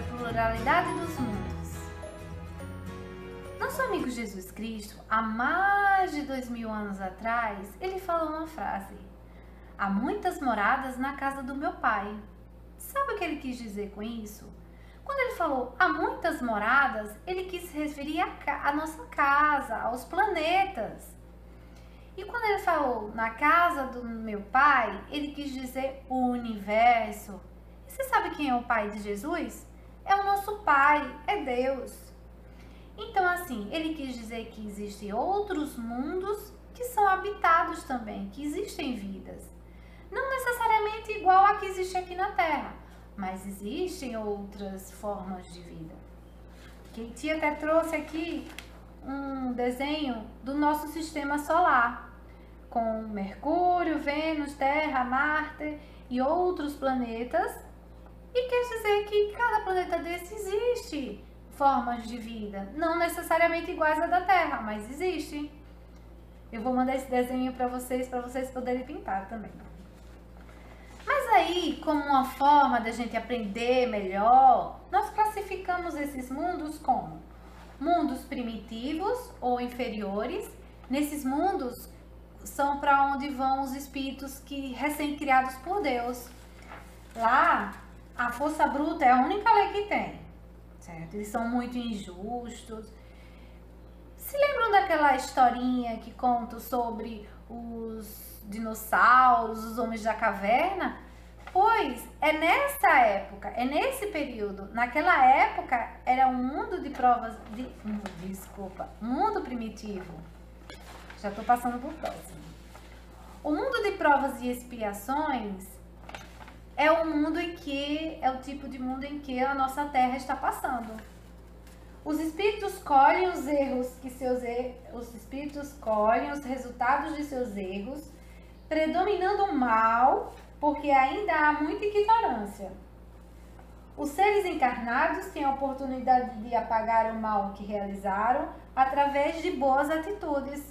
mostra pluralidade dos mundos. Nosso amigo Jesus Cristo, há mais de dois mil anos atrás, ele falou uma frase: Há muitas moradas na casa do meu pai. Sabe o que ele quis dizer com isso? Quando ele falou há muitas moradas, ele quis se referir à nossa casa, aos planetas. E quando ele falou na casa do meu pai, ele quis dizer o universo. E você sabe quem é o pai de Jesus? É o nosso pai, é Deus. Então, assim, ele quis dizer que existem outros mundos que são habitados também, que existem vidas. Não necessariamente igual a que existe aqui na Terra, mas existem outras formas de vida. Katie até trouxe aqui um desenho do nosso sistema solar, com Mercúrio, Vênus, Terra, Marte e outros planetas. E quer dizer que cada planeta desse existe formas de vida, não necessariamente iguais à da Terra, mas existem. Eu vou mandar esse desenho para vocês, para vocês poderem pintar também. Mas aí, como uma forma da gente aprender melhor, nós classificamos esses mundos como mundos primitivos ou inferiores. Nesses mundos são para onde vão os espíritos que recém-criados por Deus. Lá, a força bruta é a única lei que tem, certo? Eles são muito injustos. Se lembram daquela historinha que conta sobre os dinossauros, os homens da caverna? Pois é nessa época, é nesse período. Naquela época era um mundo de provas de. Desculpa, mundo primitivo. Já estou passando por próximo. O mundo de provas e expiações é o mundo em que é o tipo de mundo em que a nossa Terra está passando. Os espíritos colhem os erros que seus os espíritos colhem os resultados de seus erros predominando o mal, porque ainda há muita ignorância. Os seres encarnados têm a oportunidade de apagar o mal que realizaram através de boas atitudes.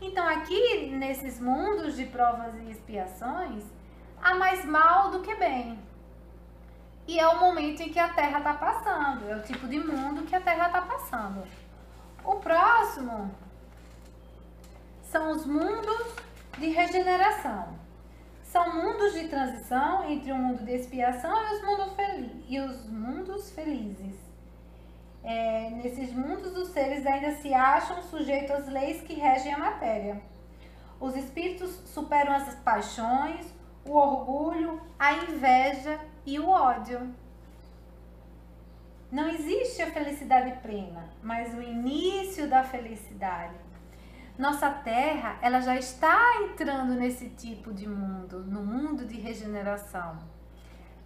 Então, aqui nesses mundos de provas e expiações, há mais mal do que bem. E é o momento em que a Terra está passando, é o tipo de mundo que a Terra está passando. O próximo são os mundos de regeneração. São mundos de transição entre o mundo de expiação e os mundos, e os mundos felizes. É, nesses mundos, os seres ainda se acham sujeitos às leis que regem a matéria. Os espíritos superam as paixões, o orgulho, a inveja e o ódio. Não existe a felicidade plena, mas o início da felicidade. Nossa Terra, ela já está entrando nesse tipo de mundo, no mundo de regeneração.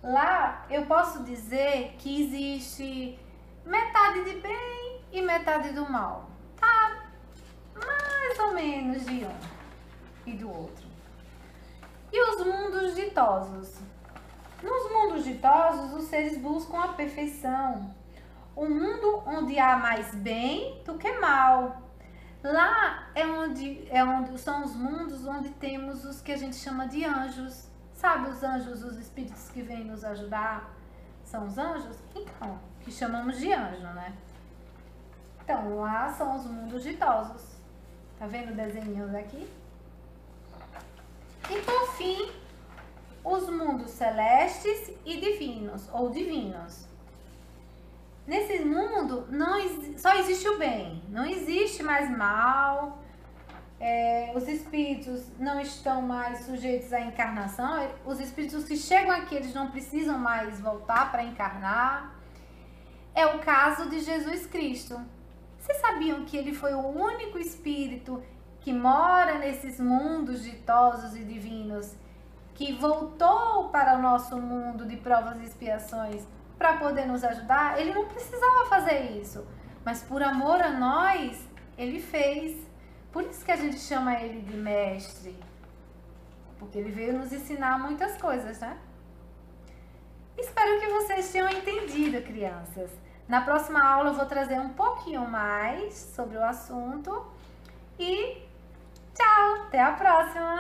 Lá eu posso dizer que existe metade de bem e metade do mal. Tá mais ou menos de um e do outro. E os mundos ditosos? Nos mundos ditosos, os seres buscam a perfeição. Um mundo onde há mais bem do que mal, Lá é onde, é onde são os mundos onde temos os que a gente chama de anjos. Sabe os anjos, os espíritos que vêm nos ajudar? São os anjos? Então, que chamamos de anjo, né? Então, lá são os mundos ditosos. Tá vendo o desenho daqui? E por fim, os mundos celestes e divinos, ou divinos. Nesse mundo não só existe o bem, não existe mais mal. É, os espíritos não estão mais sujeitos à encarnação. Os espíritos que chegam aqui, eles não precisam mais voltar para encarnar. É o caso de Jesus Cristo. Vocês sabiam que ele foi o único espírito que mora nesses mundos ditosos e divinos, que voltou para o nosso mundo de provas e expiações para poder nos ajudar, ele não precisava fazer isso, mas por amor a nós, ele fez. Por isso que a gente chama ele de mestre, porque ele veio nos ensinar muitas coisas, né? Espero que vocês tenham entendido, crianças. Na próxima aula eu vou trazer um pouquinho mais sobre o assunto e tchau, até a próxima!